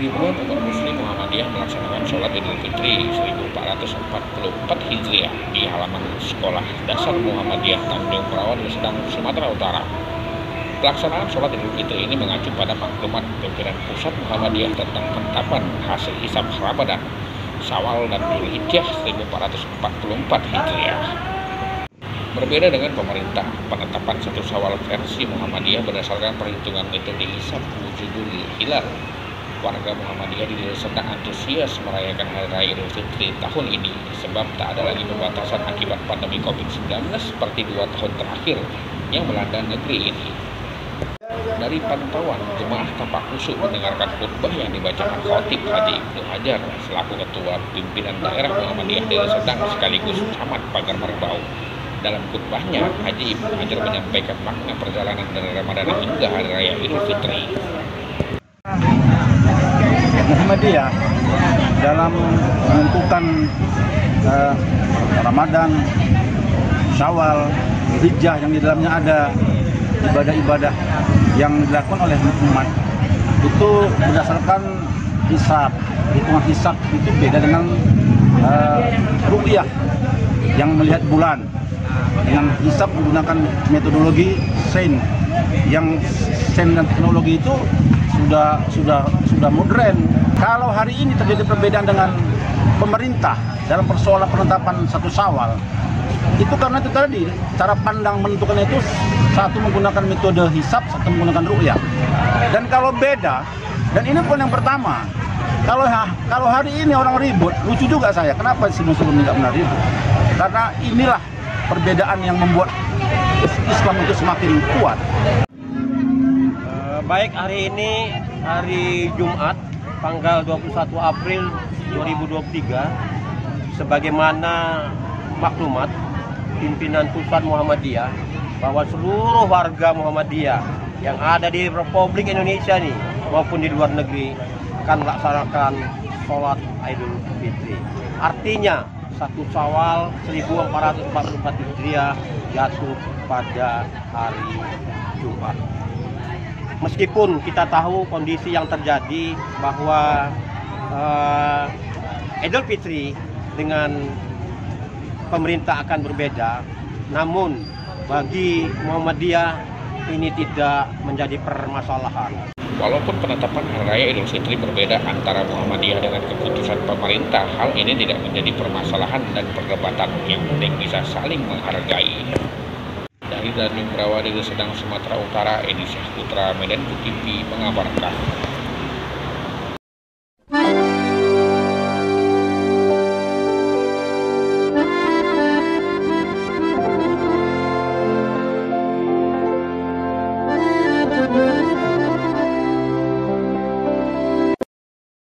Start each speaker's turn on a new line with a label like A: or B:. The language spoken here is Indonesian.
A: ribuan umat muslim Muhammadiyah melaksanakan sholat Idul Fitri 1444 Hijriah di halaman Sekolah Dasar Muhammadiyah Tanjung Perawan, Sedang, Sumatera Utara. Pelaksanaan sholat Idul Fitri ini mengacu pada maklumat pimpinan pusat Muhammadiyah tentang penetapan hasil hisab Ramadan, Sawal dan Dzulhijjah 1444 Hijriah. Berbeda dengan pemerintah, penetapan satu sawal versi Muhammadiyah berdasarkan perhitungan metode hisab wujudul hilal warga Muhammadiyah di Deli Serdang antusias merayakan Hari Raya Idul Fitri tahun ini sebab tak ada lagi pembatasan akibat pandemi COVID-19 seperti dua tahun terakhir yang melanda negeri ini. Dari pantauan, jemaah tampak khusyuk mendengarkan khutbah yang dibacakan Khotib Haji Ibnu Hajar selaku Ketua Pimpinan Daerah Muhammadiyah Deli Serdang sekaligus Camat Pagar Merbau. Dalam khutbahnya, Haji Ibnu Hajar menyampaikan makna perjalanan dari Ramadan hingga Hari Raya Idul Fitri.
B: Muhammadiyah dalam menentukan uh, Ramadan, Syawal, Hijjah yang di dalamnya ada ibadah-ibadah yang dilakukan oleh umat. Itu berdasarkan hisab, hitungan hisab itu beda dengan uh, ru'yah yang melihat bulan. Dengan hisab menggunakan metodologi sain yang sain dan teknologi itu sudah sudah sudah modern. Kalau hari ini terjadi perbedaan dengan pemerintah dalam persoalan penetapan satu Syawal, itu karena itu tadi cara pandang menentukan itu satu menggunakan metode hisap, satu menggunakan ru'yah. Dan kalau beda, dan ini pun yang pertama, kalau kalau hari ini orang ribut, lucu juga saya. Kenapa sebelum-sebelumnya nggak pernah ribut? Karena inilah perbedaan yang membuat Islam itu semakin kuat.
C: Baik hari ini hari Jumat tanggal 21 April 2023 sebagaimana maklumat pimpinan pusat Muhammadiyah bahwa seluruh warga Muhammadiyah yang ada di Republik Indonesia nih maupun di luar negeri akan melaksanakan sholat Idul Fitri. Artinya satu Syawal 1444 Hijriah jatuh pada hari Jumat meskipun kita tahu kondisi yang terjadi bahwa uh, Idul Fitri dengan pemerintah akan berbeda, namun bagi Muhammadiyah ini tidak menjadi permasalahan.
A: Walaupun penetapan Hari Raya Idul Fitri berbeda antara Muhammadiyah dengan keputusan pemerintah, hal ini tidak menjadi permasalahan dan perdebatan yang penting bisa saling menghargai dari Tanjung Brawa di Sedang Sumatera Utara, Edi Putra Medan TV mengabarkan.